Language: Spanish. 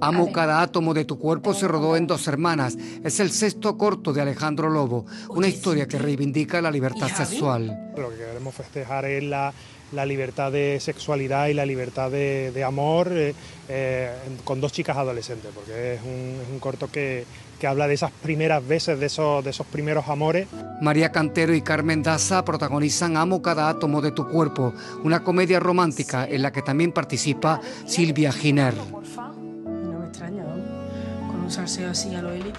Amo cada átomo de tu cuerpo se rodó en Dos Hermanas. Es el sexto corto de Alejandro Lobo, una historia que reivindica la libertad sexual. Lo que queremos festejar es la, libertad de sexualidad y la libertad de, amor eh, eh, con dos chicas adolescentes, porque es un, corto que, habla de esas primeras veces, de esos, de esos primeros amores. María Cantero y Carmen Daza protagonizan Amo cada átomo de tu cuerpo, una comedia romántica en la que también participa Silvia Giner con un salseo así a lo élite.